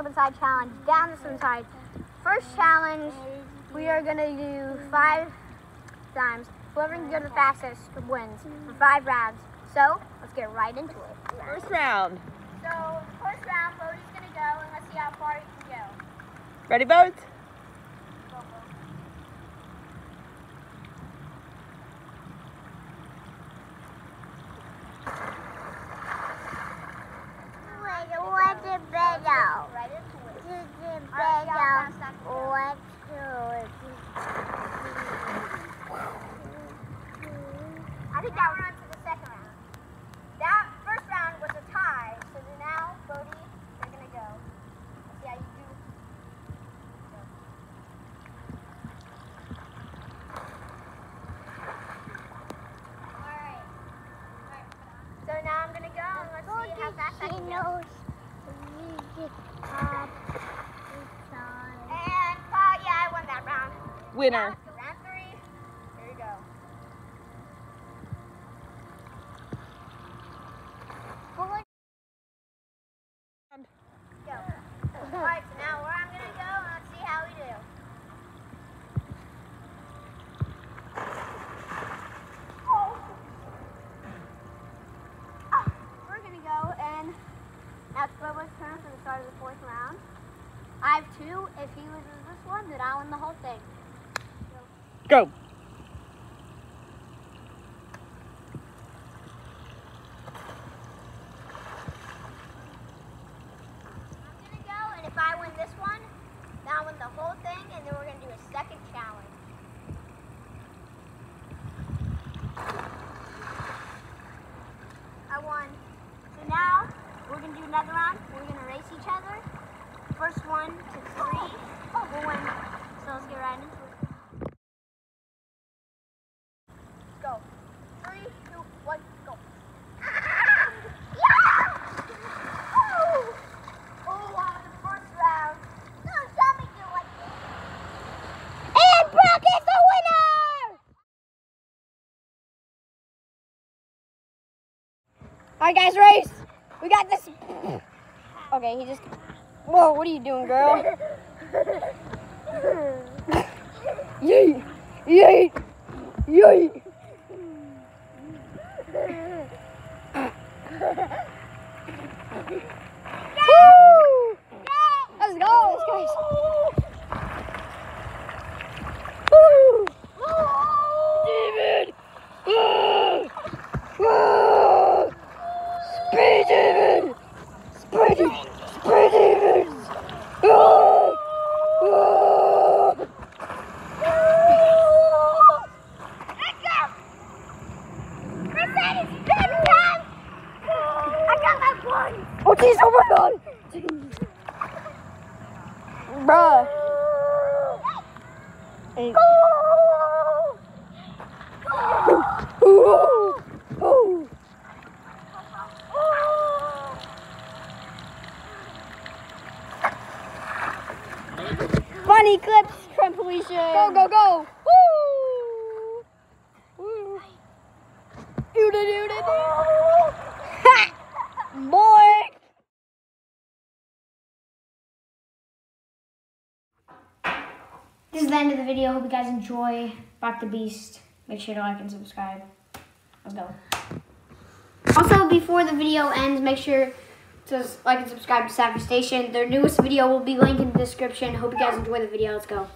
slip and slide challenge, down the slip and slide. First challenge, we are gonna do five times. Whoever can go the fastest wins for five rounds. So let's get right into it. First round. So first round, Bodie's gonna go, and let's see how far he can go. Ready, boats? Go, Bo. What's a better? Right into it. What's a Alright, y'all, better? bounce back and forth. What's I think that we're on to the second round. That first round was a tie, so then now, Bodie, you're gonna go. Let's see how you do. Go. Alright. Alright. So now I'm gonna go and let's see how fast I She can go. knows music pop inside. And, uh, yeah, I won that round. Winner. Alright, so now where I'm gonna go and let's see how we do. Oh. Ah, We're gonna go and now it's turn for the start of the fourth round. I have two. If he loses this one, then I win the whole thing. Go. I'm go, and if I win this one, then I win the whole thing, and then we're gonna do a second challenge. I won. So now we're gonna do another round. We're gonna race each other. First one to three will win. So let's get right into it. Let's go. Three, two, one, go. Oh, on the first round. No, tell me you like this. And Brock is the winner! Guys, race! We got this. Okay, he just. Whoa, what are you doing, girl? Yeet! Yeet! Yeet! Woo! Let's go, let's go. Woo! David! Speed David! Speed! Speed David! Ah! Ah! Let's go! Mercedes, baby time! I got my point! Oh my god! Bruh. Hey. Ooh. Ooh. Funny clips, trampolition. Go, go, go. Woo. Woo. This is the end of the video. Hope you guys enjoy Brock the Beast. Make sure to like and subscribe. Let's go. Also, before the video ends, make sure to like and subscribe to Savage Station. Their newest video will be linked in the description. Hope you guys enjoy the video. Let's go.